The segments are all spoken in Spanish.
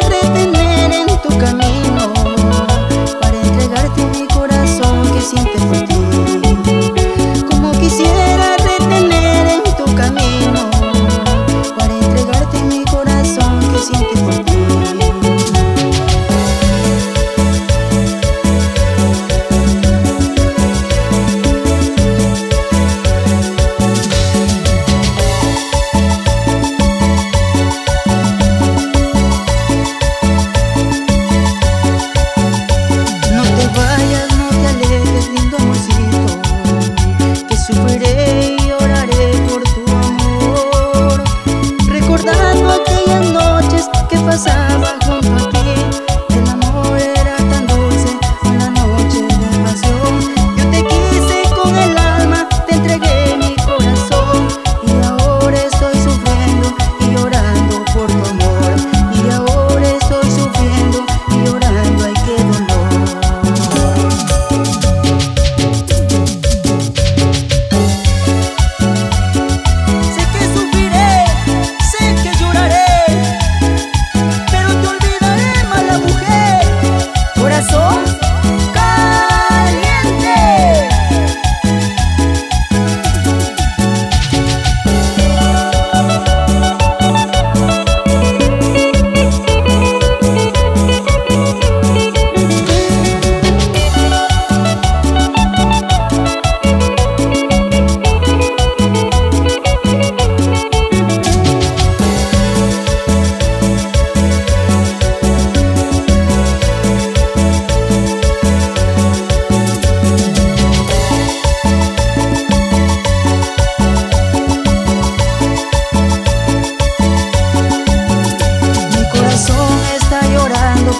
retener en tu camino para entregarte mi corazón que sientes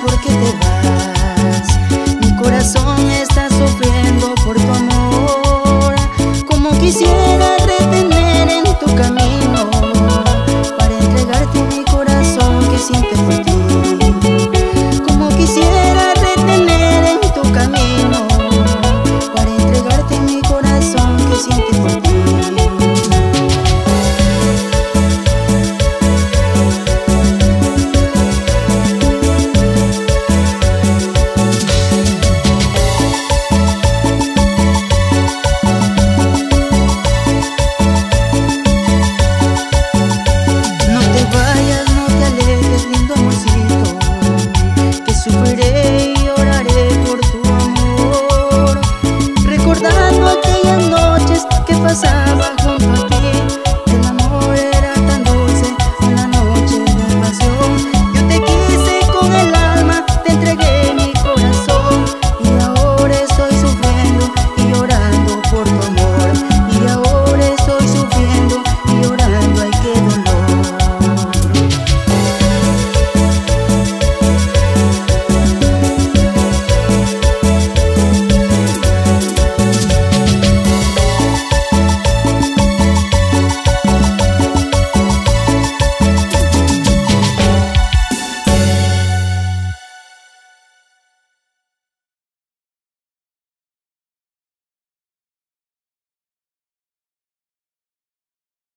por qué te vas. Mi corazón